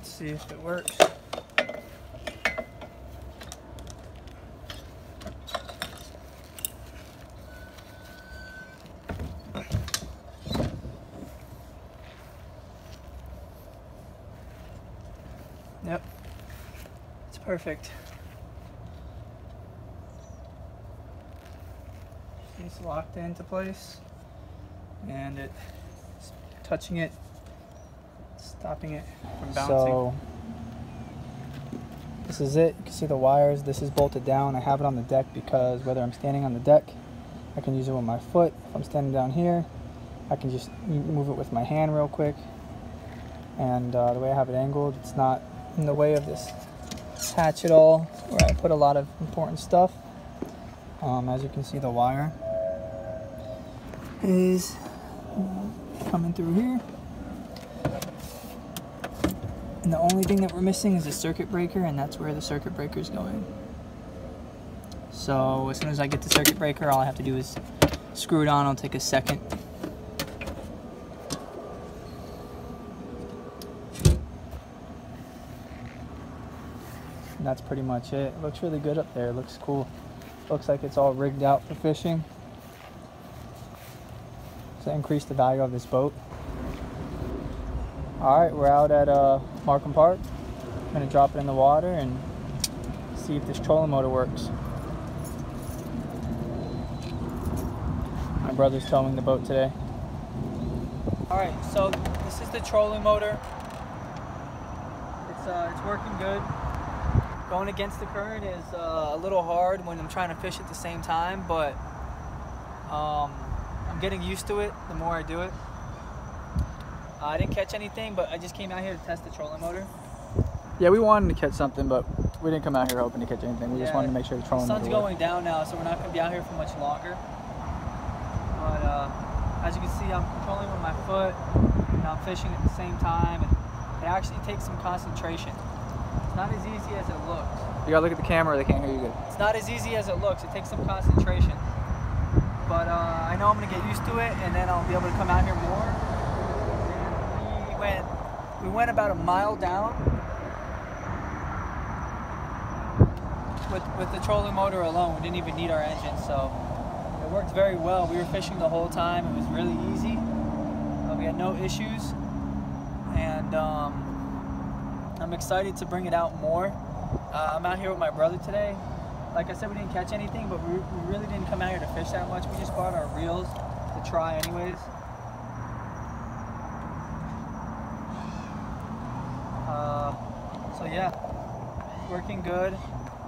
Let's see if it works. Yep. It's perfect. It's locked into place and it touching it stopping it from bouncing. So this is it. You can see the wires. This is bolted down. I have it on the deck because whether I'm standing on the deck, I can use it with my foot. If I'm standing down here, I can just move it with my hand real quick. And uh, the way I have it angled, it's not in the way of this hatch at all, where I put a lot of important stuff. Um, as you can see, the wire is coming through here. And the only thing that we're missing is a circuit breaker, and that's where the circuit breaker is going. So as soon as I get the circuit breaker, all I have to do is screw it on. It'll take a second. And that's pretty much it. It looks really good up there. It looks cool. Looks like it's all rigged out for fishing. To increase the value of this boat. All right, we're out at uh, Markham Park. I'm gonna drop it in the water and see if this trolling motor works. My brother's towing the boat today. All right, so this is the trolling motor. It's uh, it's working good. Going against the current is uh, a little hard when I'm trying to fish at the same time, but um, I'm getting used to it the more I do it. Uh, I didn't catch anything, but I just came out here to test the trolling motor. Yeah, we wanted to catch something, but we didn't come out here hoping to catch anything. We just wanted to make sure the The trolling sun's motor worked. going down now, so we're not going to be out here for much longer. But uh, as you can see, I'm controlling with my foot, and I'm fishing at the same time, and it actually takes some concentration. It's not as easy as it looks. You gotta look at the camera, they can't hear you good. It's not as easy as it looks. It takes some concentration. But uh, I know I'm gonna get used to it, and then I'll be able to come out here more. Went, we went about a mile down with with the trolling motor alone. We didn't even need our engine, so it worked very well. We were fishing the whole time. It was really easy. Uh, we had no issues, and um, I'm excited to bring it out more. Uh, I'm out here with my brother today. Like I said, we didn't catch anything, but we, we really didn't come out here to fish that much. We just bought our reels to try, anyways. Uh, so yeah, working good.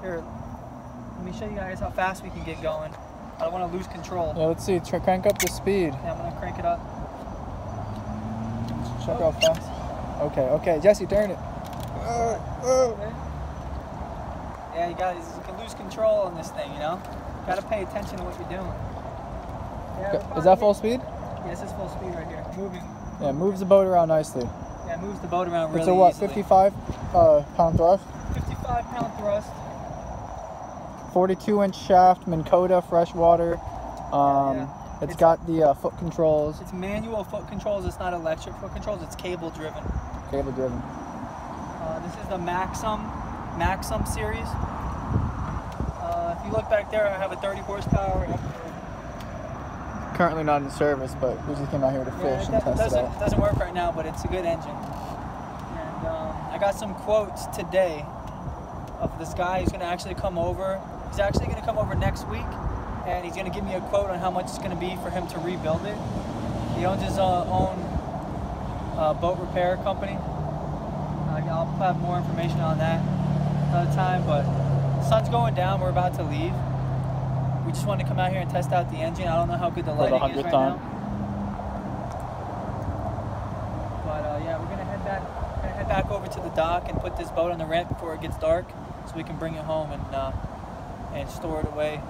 Here, let me show you guys how fast we can get going. I don't want to lose control. Yeah, let's see, try, crank up the speed. Yeah, I'm gonna crank it up. Check how fast. Okay, okay, Jesse, turn it. Okay. Yeah, you guys, you can lose control on this thing, you know? You Gotta pay attention to what you're doing. Yeah, Is that full speed? Yeah, it's full speed right here. Moving. Yeah, moves the boat around nicely. Yeah, moves the boat around really it's a what, easily. 55 uh, pound thrust? 55 pound thrust. 42 inch shaft, Minn Kota freshwater. Um, yeah. It's It's- got the uh, foot controls, It's manual foot controls. It's not electric foot controls. It's cable driven. cable driven. Uh, this is the Maxxum Maxxum series. Uh, if you look back there, I have a 30 horsepower. Currently not in service, but we just came out here to Yeah, fish it and test it doesn't out. doesn't work right now, but it's a good engine. And um, I got some quotes today of this guy who's going to actually come over. He's actually going to come over next week, and he's going to give me a quote on how much it's going to be for him to rebuild it. He owns his uh, own uh, boat repair company. Uh, I'll have more information on that another time. But the sun's going down. We're about to leave. We just wanted to come out here and test out the engine. I don't know how good the For the lighting is right time. now. But uh, yeah, we're gonna head back. Gonna head back over to the dock and put this boat on the ramp before it gets dark, so we can bring it home and uh, and store it away